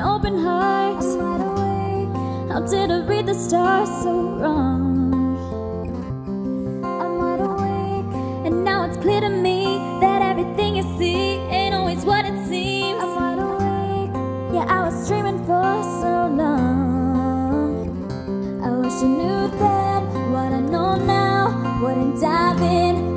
open heart. I'm wide awake. How did I read the stars so wrong? I'm wide awake. And now it's clear to me that everything you see ain't always what it seems. I'm wide awake. Yeah, I was dreaming for so long. I wish I knew then what I know now. Wouldn't dive in,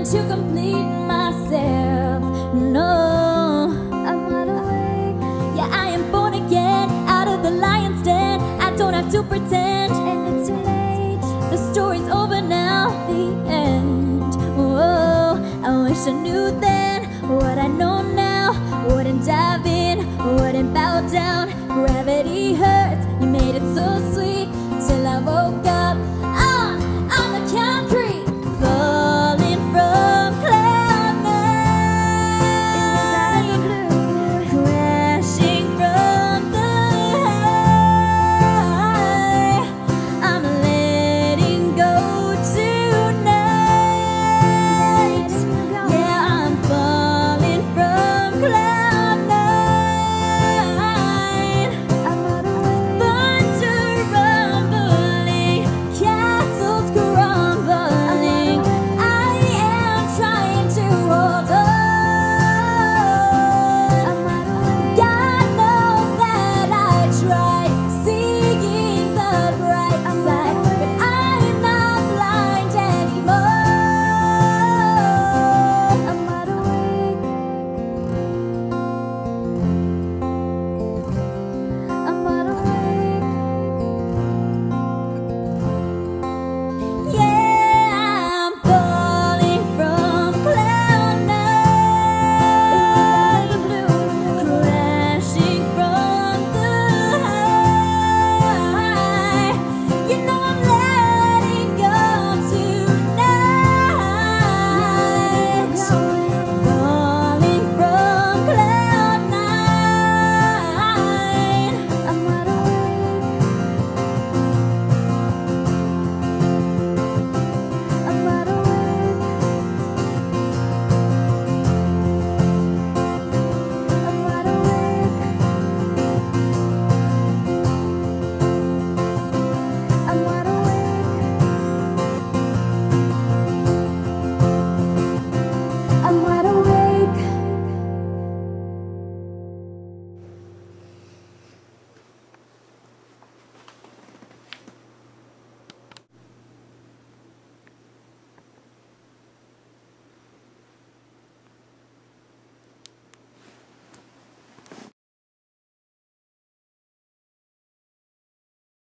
Nothing to complete myself. No. I'm wide awake. Yeah, I am born again out of the lion's den. I don't have to pretend. And it's too late. The story's over now, the end. Whoa, I wish I knew then what I know now. Wouldn't dive in, wouldn't bow down. Gravity hurts, you made it so.